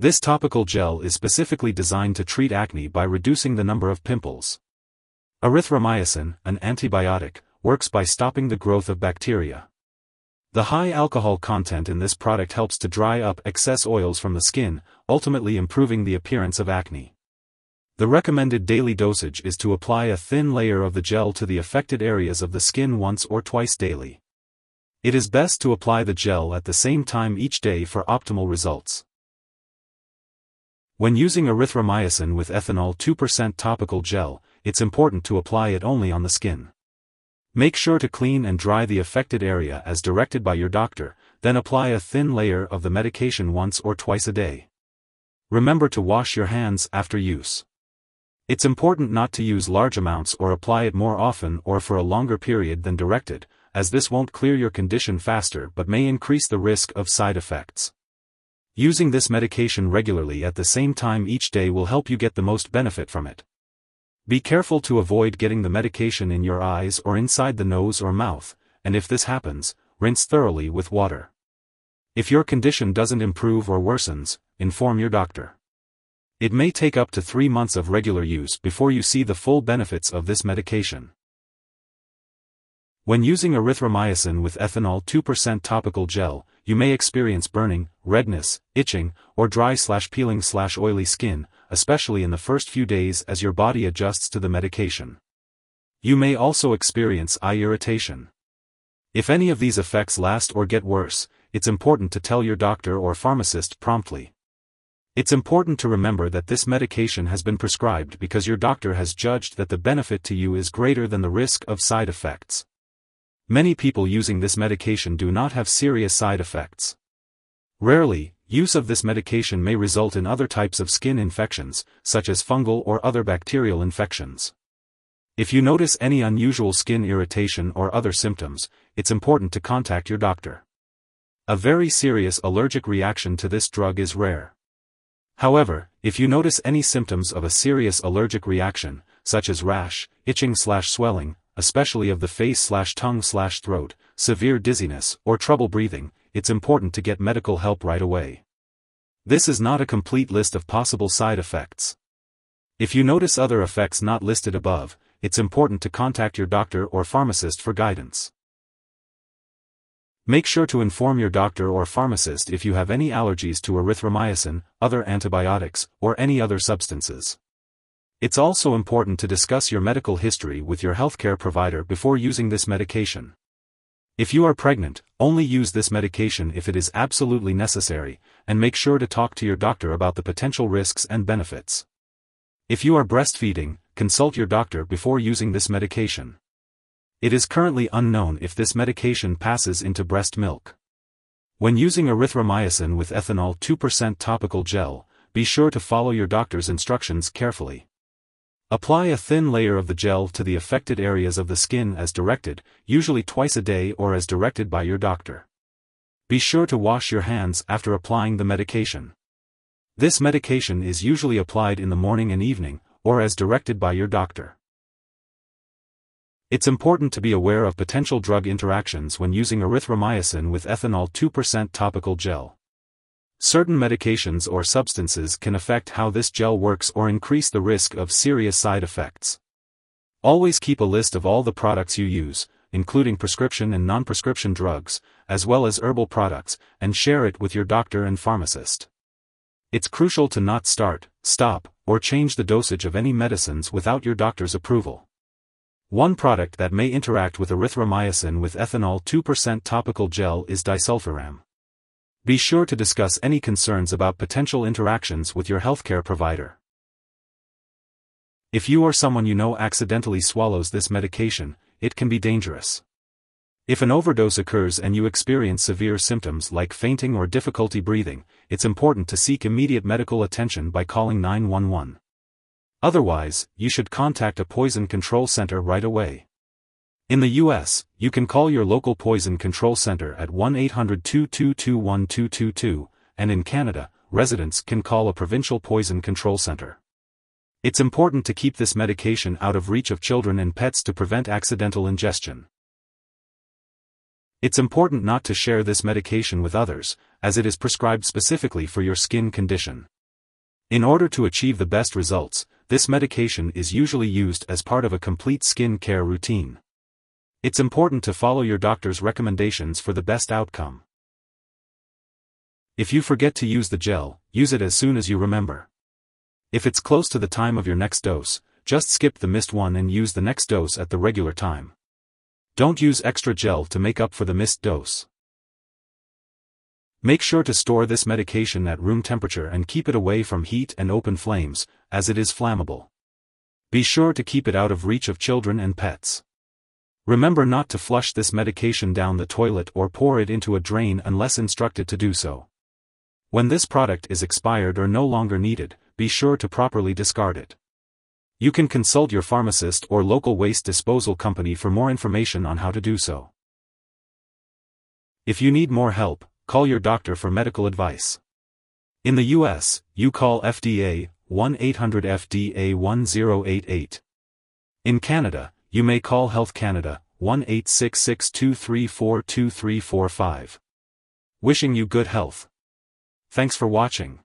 This topical gel is specifically designed to treat acne by reducing the number of pimples. Erythromycin, an antibiotic, works by stopping the growth of bacteria. The high alcohol content in this product helps to dry up excess oils from the skin, ultimately improving the appearance of acne. The recommended daily dosage is to apply a thin layer of the gel to the affected areas of the skin once or twice daily. It is best to apply the gel at the same time each day for optimal results. When using erythromycin with ethanol 2% topical gel, it's important to apply it only on the skin. Make sure to clean and dry the affected area as directed by your doctor, then apply a thin layer of the medication once or twice a day. Remember to wash your hands after use. It's important not to use large amounts or apply it more often or for a longer period than directed, as this won't clear your condition faster but may increase the risk of side effects. Using this medication regularly at the same time each day will help you get the most benefit from it. Be careful to avoid getting the medication in your eyes or inside the nose or mouth, and if this happens, rinse thoroughly with water. If your condition doesn't improve or worsens, inform your doctor. It may take up to three months of regular use before you see the full benefits of this medication. When using erythromycin with ethanol 2% topical gel, you may experience burning, redness, itching, or dry slash peeling slash oily skin, especially in the first few days as your body adjusts to the medication. You may also experience eye irritation. If any of these effects last or get worse, it's important to tell your doctor or pharmacist promptly. It's important to remember that this medication has been prescribed because your doctor has judged that the benefit to you is greater than the risk of side effects. Many people using this medication do not have serious side effects. Rarely, Use of this medication may result in other types of skin infections, such as fungal or other bacterial infections. If you notice any unusual skin irritation or other symptoms, it's important to contact your doctor. A very serious allergic reaction to this drug is rare. However, if you notice any symptoms of a serious allergic reaction, such as rash, itching slash swelling, especially of the face slash tongue slash throat, severe dizziness, or trouble breathing, it's important to get medical help right away. This is not a complete list of possible side effects. If you notice other effects not listed above, it's important to contact your doctor or pharmacist for guidance. Make sure to inform your doctor or pharmacist if you have any allergies to erythromycin, other antibiotics, or any other substances. It's also important to discuss your medical history with your healthcare provider before using this medication. If you are pregnant, only use this medication if it is absolutely necessary, and make sure to talk to your doctor about the potential risks and benefits. If you are breastfeeding, consult your doctor before using this medication. It is currently unknown if this medication passes into breast milk. When using erythromycin with ethanol 2% topical gel, be sure to follow your doctor's instructions carefully. Apply a thin layer of the gel to the affected areas of the skin as directed, usually twice a day or as directed by your doctor. Be sure to wash your hands after applying the medication. This medication is usually applied in the morning and evening, or as directed by your doctor. It's important to be aware of potential drug interactions when using erythromycin with ethanol 2% topical gel. Certain medications or substances can affect how this gel works or increase the risk of serious side effects. Always keep a list of all the products you use, including prescription and non-prescription drugs, as well as herbal products, and share it with your doctor and pharmacist. It's crucial to not start, stop, or change the dosage of any medicines without your doctor's approval. One product that may interact with erythromycin with ethanol 2% topical gel is disulfiram. Be sure to discuss any concerns about potential interactions with your healthcare provider. If you or someone you know accidentally swallows this medication, it can be dangerous. If an overdose occurs and you experience severe symptoms like fainting or difficulty breathing, it's important to seek immediate medical attention by calling 911. Otherwise, you should contact a poison control center right away. In the U.S., you can call your local poison control center at 1-800-222-1222, and in Canada, residents can call a provincial poison control center. It's important to keep this medication out of reach of children and pets to prevent accidental ingestion. It's important not to share this medication with others, as it is prescribed specifically for your skin condition. In order to achieve the best results, this medication is usually used as part of a complete skin care routine. It's important to follow your doctor's recommendations for the best outcome. If you forget to use the gel, use it as soon as you remember. If it's close to the time of your next dose, just skip the missed one and use the next dose at the regular time. Don't use extra gel to make up for the missed dose. Make sure to store this medication at room temperature and keep it away from heat and open flames, as it is flammable. Be sure to keep it out of reach of children and pets. Remember not to flush this medication down the toilet or pour it into a drain unless instructed to do so. When this product is expired or no longer needed, be sure to properly discard it. You can consult your pharmacist or local waste disposal company for more information on how to do so. If you need more help, call your doctor for medical advice. In the US, you call FDA 1-800-FDA-1088. In Canada, you may call Health Canada 1-866-234-2345. Wishing you good health. Thanks for watching.